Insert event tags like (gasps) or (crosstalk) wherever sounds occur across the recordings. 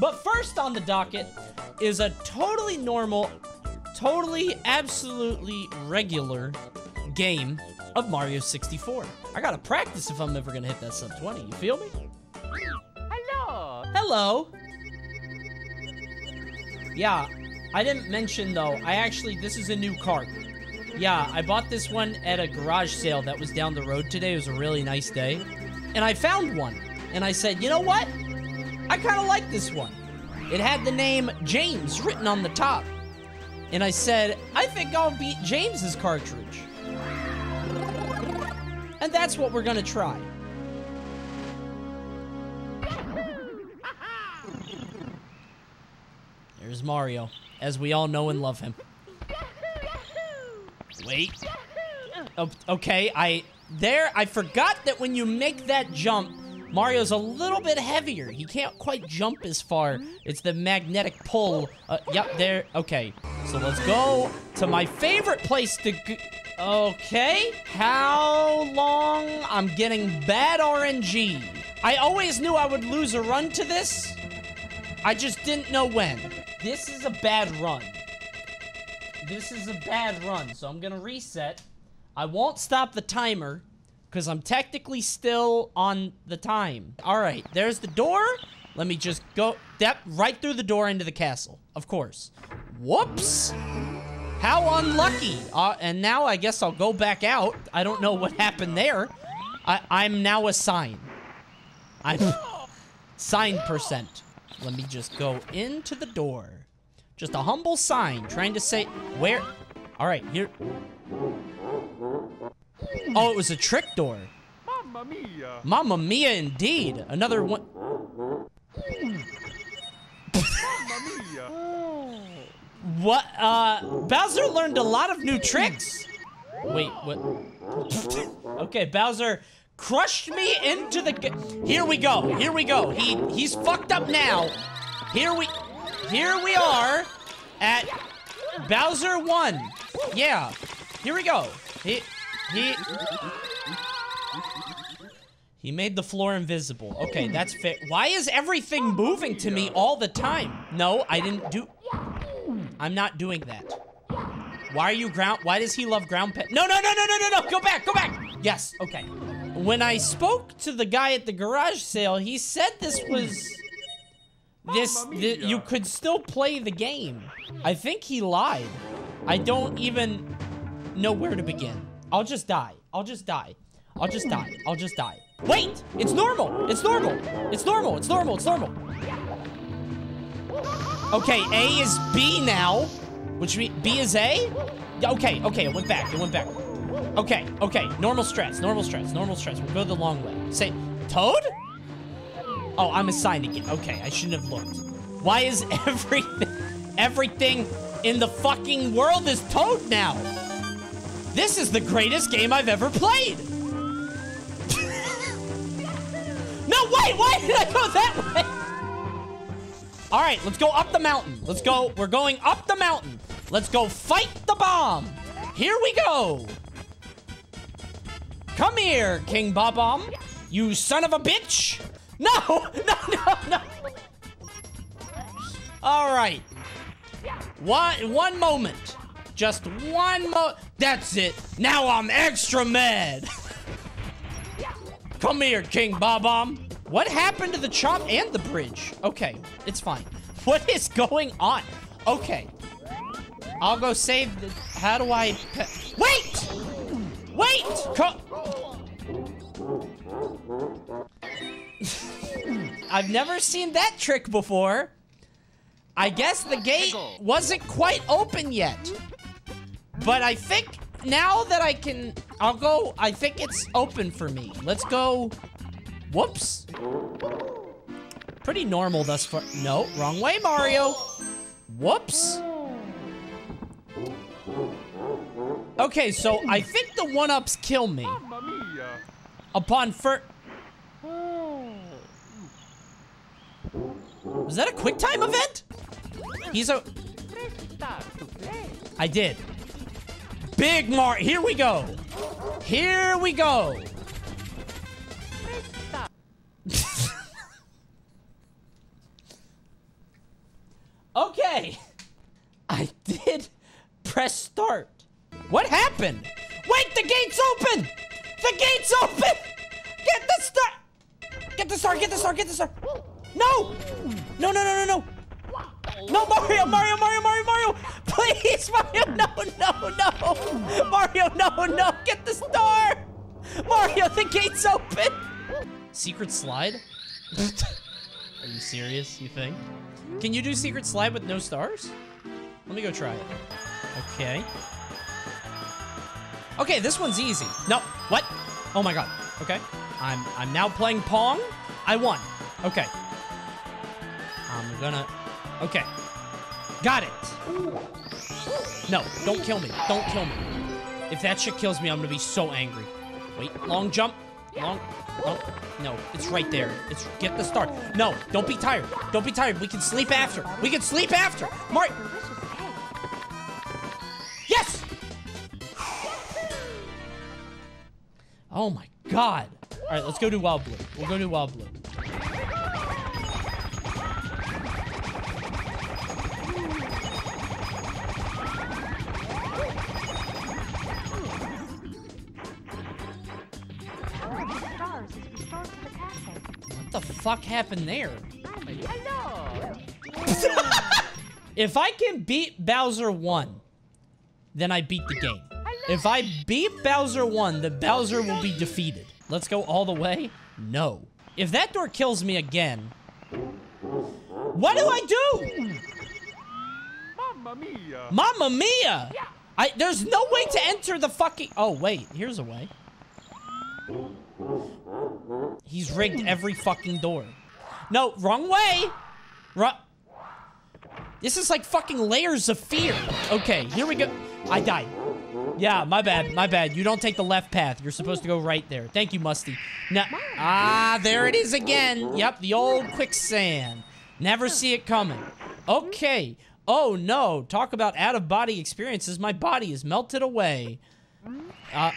But first on the docket is a totally normal, totally, absolutely regular game of Mario 64. I gotta practice if I'm ever gonna hit that sub 20. You feel me? Hello. Hello. Yeah, I didn't mention though, I actually, this is a new cart. Yeah, I bought this one at a garage sale that was down the road today. It was a really nice day. And I found one. And I said, you know what? I kind of like this one. It had the name James written on the top. And I said, I think I'll beat James's cartridge. And that's what we're gonna try. There's Mario, as we all know and love him. Wait. Oh, okay, I... There, I forgot that when you make that jump, Mario's a little bit heavier. He can't quite jump as far. It's the magnetic pull. Uh, yep, there. Okay, so let's go to my favorite place to go. Okay, how long? I'm getting bad RNG. I always knew I would lose a run to this. I just didn't know when. This is a bad run. This is a bad run, so I'm gonna reset. I won't stop the timer, because I'm technically still on the time. All right, there's the door. Let me just go that right through the door into the castle, of course. Whoops. How unlucky. Uh, and now I guess I'll go back out. I don't know what happened there. I, I'm now a sign. I'm sign percent. Let me just go into the door. Just a humble sign trying to say where. All right, here. Oh, it was a trick door. Mamma mia. Mamma mia, indeed. Another one. Mamma mia. What? Uh, Bowser learned a lot of new tricks. Wait, what? (laughs) okay, Bowser crushed me into the. Here we go. Here we go. He he's fucked up now. Here we, here we are, at Bowser one. Yeah. Here we go. He he. He made the floor invisible. Okay, that's fair. Why is everything moving to me all the time? No, I didn't do... I'm not doing that. Why are you ground... Why does he love ground pet? No, no, no, no, no, no, no! Go back, go back! Yes, okay. When I spoke to the guy at the garage sale, he said this was... This... Thi- you could still play the game. I think he lied. I don't even know where to begin. I'll just die. I'll just die. I'll just die. I'll just die. Wait! It's normal! It's normal! It's normal! It's normal! It's normal! Okay, A is B now. Which means B is A? Okay, okay, it went back. It went back. Okay, okay. Normal stress. Normal stress. Normal stress. We'll go the long way. Say, Toad? Oh, I'm assigned again. Okay, I shouldn't have looked. Why is (laughs) everything, everything in the fucking world is Toad now? This is the greatest game I've ever played. (laughs) no, wait, why did I go that way? All right, let's go up the mountain. Let's go, we're going up the mountain. Let's go fight the bomb. Here we go. Come here, King Bob-omb. You son of a bitch. No, (laughs) no, no, no. All right. One, one moment. Just one mo- That's it. Now I'm extra mad. Come here, King Bob-omb. What happened to the chop and the bridge? Okay, it's fine. (laughs) What is going on? Okay. I'll go save the... How do I... Wait! Wait! Co- (laughs) I've never seen that trick before. I guess the gate wasn't quite open yet. But I think now that I can, I'll go, I think it's open for me. Let's go, whoops. Pretty normal thus far. No, wrong way, Mario. Whoops. Okay, so I think the one-ups kill me. Upon fir- Was that a quick time event? He's a-. I did. Big Mar- Here we go. Here we go. (laughs) Okay. I did press start. What happened? Wait, the gate's open! The gate's open! Get the star! Get the star, get the star, get the star! No! No, no, no, no, no! No, Mario, Mario, Mario, Mario! Please, Mario, no, no, no! Mario, no, no! Get the star! Mario, the gate's open! Secret slide? (laughs) Are you serious, you think? Can you do secret slide with no stars? Let me go try it. Okay. Okay, this one's easy. No, what? Oh my god. Okay. I'm I'm now playing Pong. I won. Okay. I'm gonna Okay. Got it. No, don't kill me. Don't kill me. If that shit kills me, I'm gonna be so angry. Wait, long jump. Long long no, it's right there. It's get the start. No, don't be tired. Don't be tired. We can sleep after. We can sleep after. Mar Delicious egg. Yes! Oh my god. All right, let's go do Wild Blue. We'll go do Wild Blue. Fuck happened there? Hello. If I can beat Bowser 1, then I beat the game. If I beat Bowser 1, the Bowser will be defeated. Let's go all the way? No. If that door kills me again, what do I do? Mamma mia. Mamma mia! I there's no way to enter the fucking Oh wait, here's a way. He's rigged every fucking door. No, wrong way. Ru This is like fucking layers of fear. Okay, here we go. I died. Yeah, my bad, my bad. You don't take the left path. You're supposed to go right there. Thank you, Musty. Ah, there it is again. Yep, the old quicksand. Never see it coming. Okay. Oh no, talk about out-of-body experiences. My body is melted away. Uh,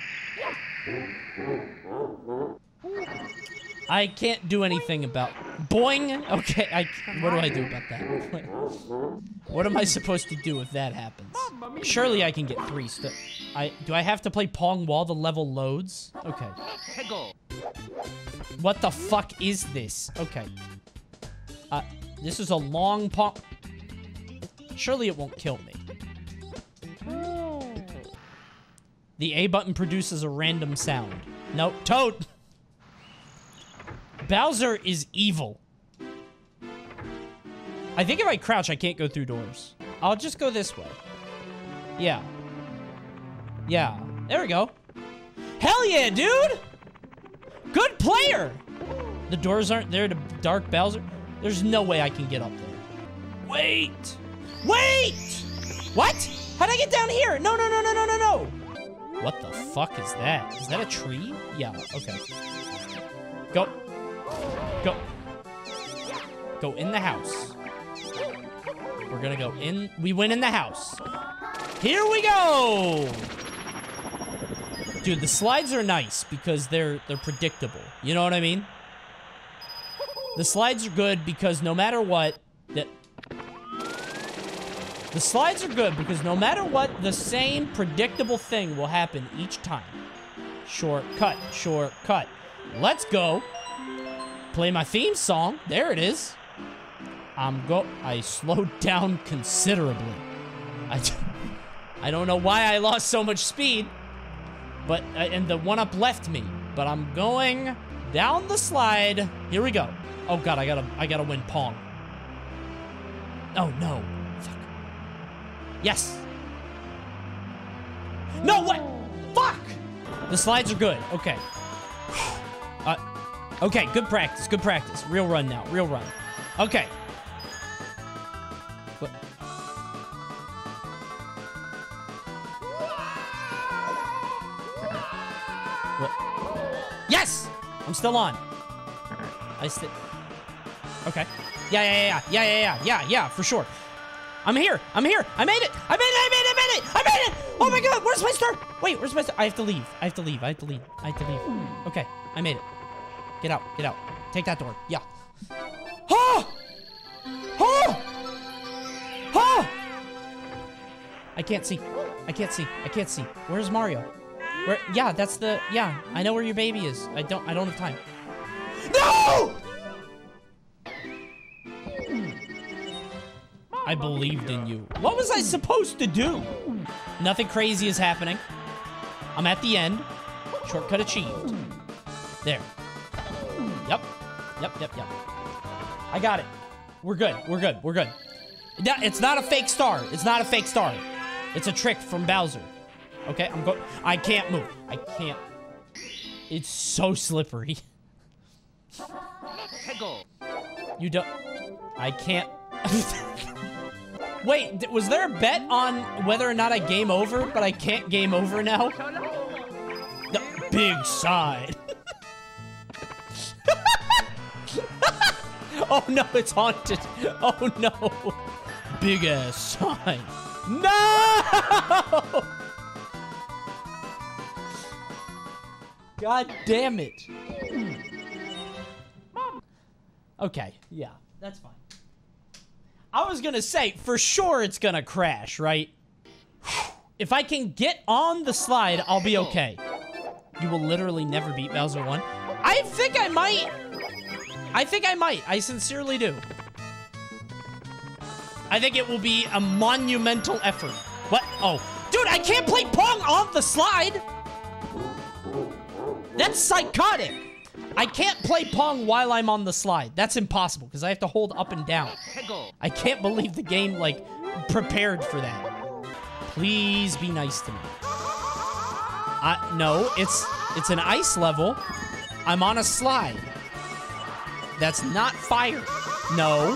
I can't do anything about boing. Okay, I. What do I do about that? (laughs) What am I supposed to do if that happens? Surely I can get three. St I do. I have to play Pong while the level loads. Okay. What the fuck is this? Okay. Uh, this is a long Pong. Surely it won't kill me. The A button produces a random sound. No, Toad! (laughs) Bowser is evil. I think if I crouch, I can't go through doors. I'll just go this way. Yeah. Yeah. There we go. Hell yeah, dude! Good player! The doors aren't there to dark Bowser. There's no way I can get up there. Wait! Wait! What? How'd I get down here? No, no, no, no, no, no, no! What the fuck is that? Is that a tree? Yeah, okay. Go. Go. Go in the house. We're gonna go in. We went in the house. Here we go! Dude, the slides are nice because they're they're predictable. You know what I mean? The slides are good because no matter what, the, the slides are good because no matter what, the same predictable thing will happen each time. Shortcut, shortcut. Let's go. Play my theme song. There it is. I'm go. I slowed (laughs) down considerably. I, d- I don't know why I lost so much speed, but uh, and the one up left me. But I'm going down the slide. Here we go. Oh god, I gotta I gotta win Pong. Oh no. Fuck. Yes. No what? Fuck. The slides are good. Okay. (sighs) Uh, okay. Good practice. Good practice. Real run now. Real run. Okay. What? What? Yes! I'm still on. I still. Okay. Yeah, yeah, yeah, yeah, yeah, yeah, yeah, yeah, for sure. I'm here. I'm here. I made it. I made it. I made it. I made it. I made it. Oh my god. Where's my star? Wait, where's my star? I have to leave. I have to leave. I have to leave. I have to leave. Okay. I made it. Get out. Get out. Take that door. Yeah. Oh! Oh! I can't see. I can't see. I can't see. Where's Mario? Where? Yeah, that's the. Yeah, I know where your baby is. I don't. I don't have time. No! I believed in you. What was I supposed to do? Nothing crazy is happening. I'm at the end. Shortcut achieved. There. Yep. Yep, yep. I got it. We're good. We're good. We're good. It's not a fake star. It's not a fake star. It's a trick from Bowser. Okay, I'm going. I can't move. I can't. It's so slippery. You don't. I can't. (laughs) Wait, was there a bet on whether or not I game over, but I can't game over now? The big side. (laughs) oh no, it's haunted. (laughs) Oh no. Big ass sign. No! God damn it. Okay, yeah, that's fine. I was gonna say, for sure it's gonna crash, right? If I can get on the slide, I'll be okay. You will literally never beat Bowser 1. I think I might. I think I might. I sincerely do. I think it will be a monumental effort. What? Oh. Dude, I can't play Pong on the slide! That's psychotic! I can't play Pong while I'm on the slide. That's impossible, because I have to hold up and down. I can't believe the game, like, prepared for that. Please be nice to me. No, it's, it's an ice level. I'm on a slide. That's not fire. No.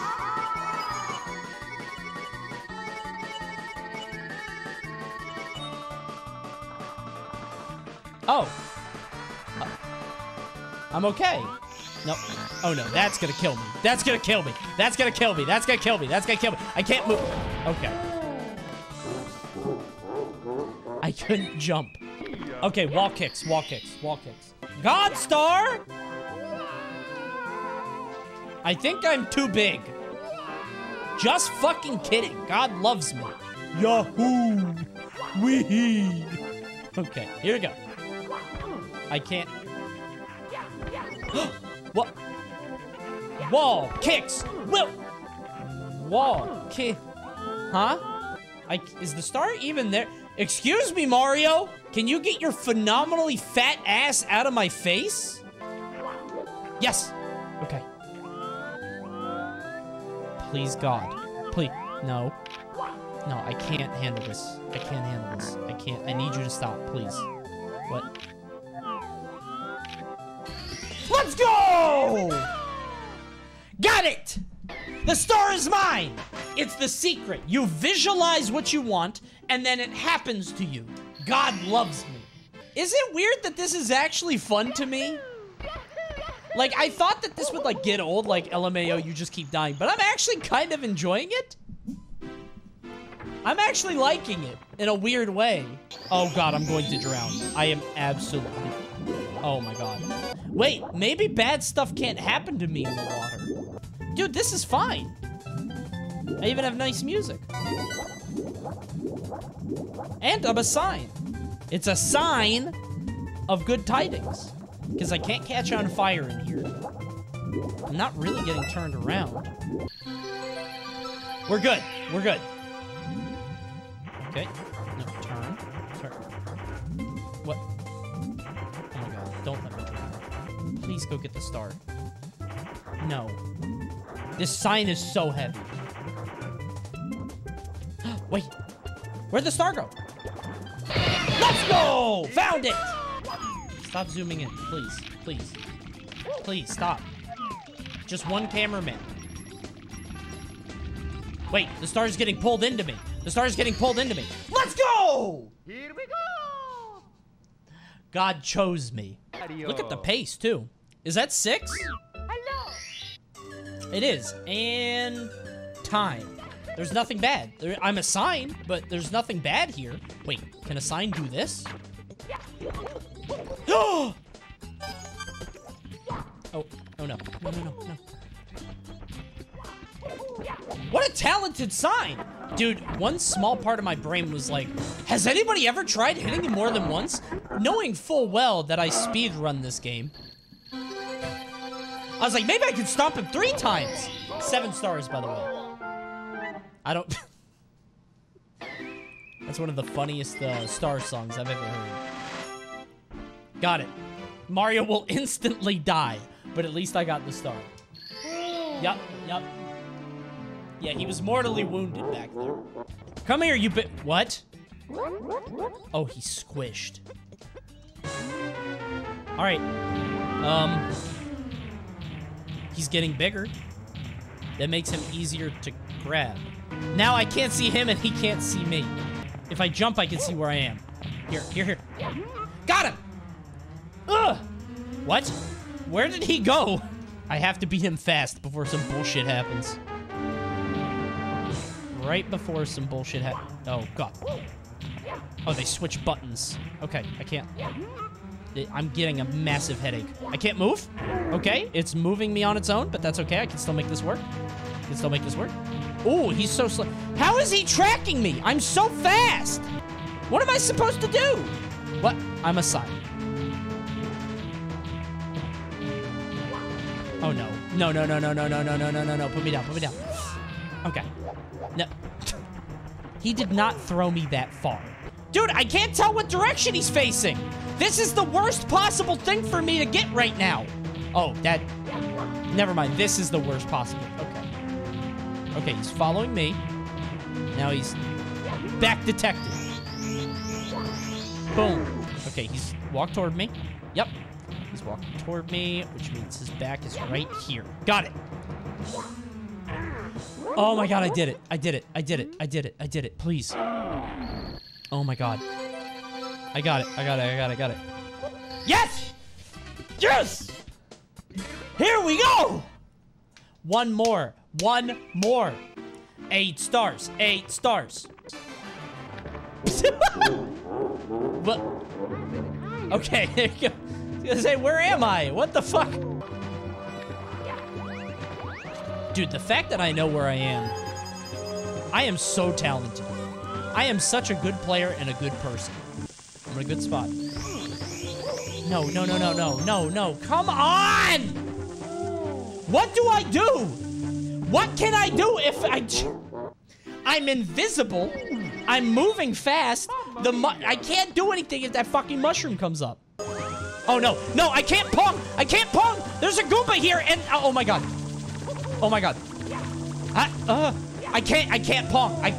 Oh. Uh, I'm okay. No. Oh no, that's gonna kill me. That's gonna kill me. That's gonna kill me. That's gonna kill me. That's gonna kill me. I can't move. Okay. I couldn't jump. Okay, wall kicks, wall kicks, wall kicks. God Star! I think I'm too big. Just fucking kidding. God loves me. Yahoo! Wee! Okay, here we go. I can't. (gasps) what? Wall kicks. Will. Wall kick. Huh? I is the star even there? Excuse me, Mario. Can you get your phenomenally fat ass out of my face? Yes. Okay. Please, God. Please. No. No, I can't handle this. I can't handle this. I can't. I need you to stop, please. What? Let's go! Got it! The star is mine! It's the secret. You visualize what you want, and then it happens to you. God loves me. Is it weird that this is actually fun to me? Like, I thought that this would, like, get old, like, LMAO, you just keep dying, but I'm actually kind of enjoying it. I'm actually liking it in a weird way. Oh god, I'm going to drown. I am absolutely... Oh my god. Wait, maybe bad stuff can't happen to me in the water. Dude, this is fine. I even have nice music. And I'm a sign. It's a sign of good tidings. Because I can't catch on fire in here. I'm not really getting turned around. We're good. We're good. Okay. No, turn. Turn. What? Oh my god. Don't let me drown. Please go get the star. No. This sign is so heavy. (gasps) Wait. Where'd the star go? Let's go! Found it! Stop zooming in, please. Please. Please, stop. Just one cameraman. Wait, the star is getting pulled into me. The star is getting pulled into me. Let's go! Here we go. God chose me. Look at the pace, too. Is that six? Hello. It is. And time. There's nothing bad. There, I'm a sign, but there's nothing bad here. Wait, can a sign do this? Oh! Oh, no. No, no, no, no. What a talented sign. Dude, one small part of my brain was like, has anybody ever tried hitting him more than once? Knowing full well that I speed run this game. I was like, maybe I could stomp him three times. Seven stars, by the way. I don't... (laughs) That's one of the funniest uh, star songs I've ever heard. Got it. Mario will (laughs) instantly die, but at least I got the star. Yup, yup. Yeah, he was mortally wounded back there. Come here, you bit. What? Oh, he squished. All right. Um. He's getting bigger. That makes him easier to grab. Now I can't see him and he can't see me. If I jump, I can see where I am. Here, here, here. Got him! What? Where did he go? I have to beat him fast before some bullshit happens. Right before some bullshit happens. Oh, God. Oh, they switch buttons. Okay, I can't. I'm getting a massive headache. I can't move. Okay, it's moving me on its own, but that's okay. I can still make this work. I can still make this work. Oh, he's so slow. How is he tracking me? I'm so fast. What am I supposed to do? What? I'm a sign. No. No, no, no, no, no, no, no, no, no, no. Put me down, put me down. Okay. No. He did not throw me that far. Dude, I can't tell what direction he's facing. This is the worst possible thing for me to get right now. Oh, that... Never mind. This is the worst possible. Okay. Okay, he's following me. Now he's back detected. Boom. Okay, he's walked toward me. Yep. He's walking toward me, which means his back is right here. Got it. Oh my god, I did it. I did it. I did it. I did it. I did it. Please. Oh my god. I got it. I got it. I got it. I got it. Yes! Yes! Here we go! One more. One more. Eight stars. Eight stars. (laughs) what? Okay, (laughs) there you go. Gonna (laughs) say, where am I? What the fuck? Dude, the fact that I know where I am, I am so talented. I am such a good player and a good person. I'm in a good spot. No, no, no, no, no, no, no. Come on! What do I do? What can I do if I... I'm invisible. I'm moving fast. The I can't do anything if that fucking mushroom comes up. Oh, no. No, I can't pong. I can't pong. There's a Goomba here and... Oh, my God. Oh, my God. I, uh, I can't... I can't pong. I...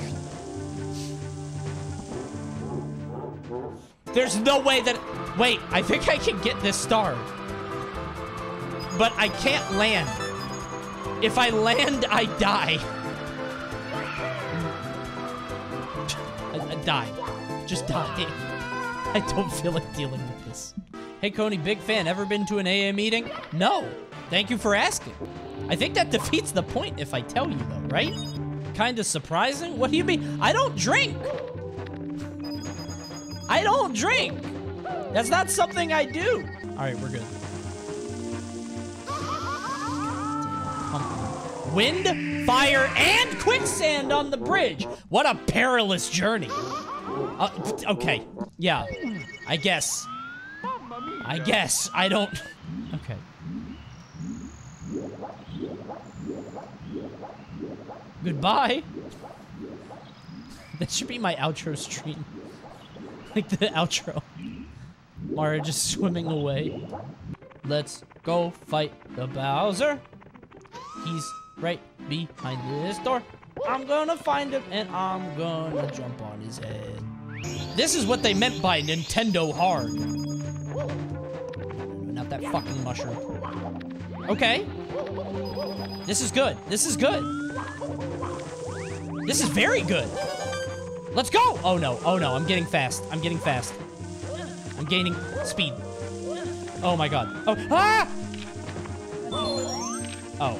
There's no way that... Wait, I think I can get this star. But I can't land. If I land, I die. I, I die. Just die. (laughs) I don't feel like dealing with this. Hey, Coney, big fan. Ever been to an AA meeting? No. Thank you for asking. I think that (laughs) defeats the point if I tell you, though, right? Kind of surprising? What do you mean? I don't drink. I don't drink. That's not something I do. All right, we're good. Wind, fire, and quicksand on the bridge. What a perilous journey. Uh, okay. Yeah. I guess. I guess. I don't... (laughs) Okay. Goodbye. (laughs) That should be my outro stream. (laughs) like the outro. Mario just swimming away. Let's go fight the Bowser. He's right behind this door. I'm gonna find him and I'm gonna jump on his head. This is what they meant by Nintendo hard. That fucking mushroom. Okay. This is good. This is good. This is very good. Let's go! Oh no, oh no, I'm getting fast. I'm getting fast. I'm gaining speed. Oh my god. Oh, ah! Oh,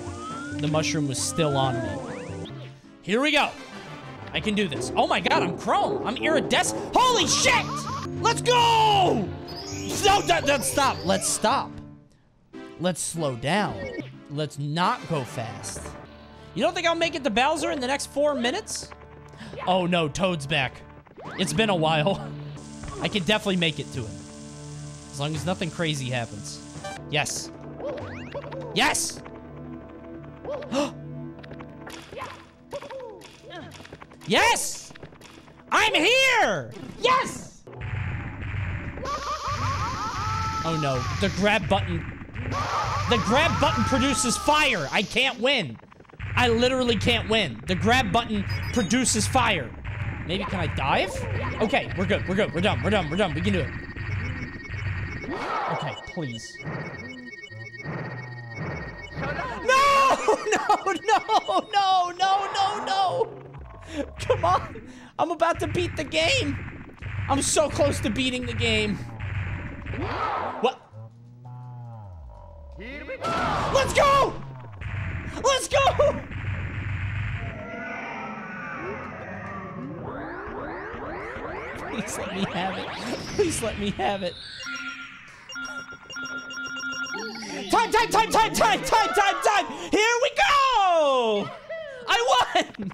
the mushroom was still on me. Here we go. I can do this. Oh my god, I'm chrome. I'm iridescent. Holy shit! Let's go! No, don't, don't stop. Let's stop. Let's slow down. Let's not go fast. You don't think I'll make it to Bowser in the next four minutes? Oh no, Toad's back. It's been a while. (laughs) I can definitely make it to him. As long as nothing crazy happens. Yes. Yes! (gasps) yes! I'm here! Yes! Oh no, the grab button. The grab button produces fire. I can't win. I literally can't win. The grab button produces fire. Maybe can I dive? Okay, we're good. We're good. We're done. We're done. We're done. We can do it. Okay, please. No! (laughs) No! No! No! No! No! No! Come on! I'm about to beat the game. I'm so close to beating the game. What? Here we go! Let's go! Let's go! Please let me have it. Please let me have it. Time, time, time, time, time, time, time, time! Here we go! I won!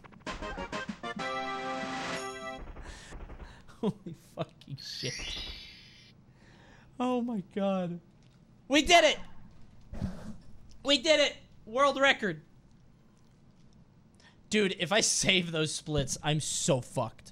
(laughs) Holy fucking shit. Oh my god. We did it! We did it! World record. Dude, if I save those splits, I'm so fucked.